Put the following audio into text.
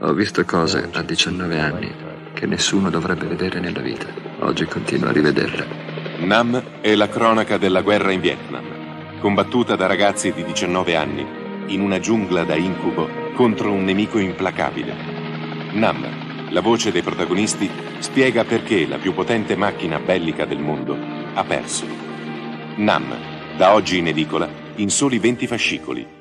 Ho visto cose a 19 anni che nessuno dovrebbe vedere nella vita. Oggi continuo a rivederle. Nam è la cronaca della guerra in Vietnam, combattuta da ragazzi di 19 anni in una giungla da incubo contro un nemico implacabile. Nam, la voce dei protagonisti, spiega perché la più potente macchina bellica del mondo ha perso. Nam, da oggi in edicola, in soli 20 fascicoli.